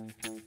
Mm-hmm.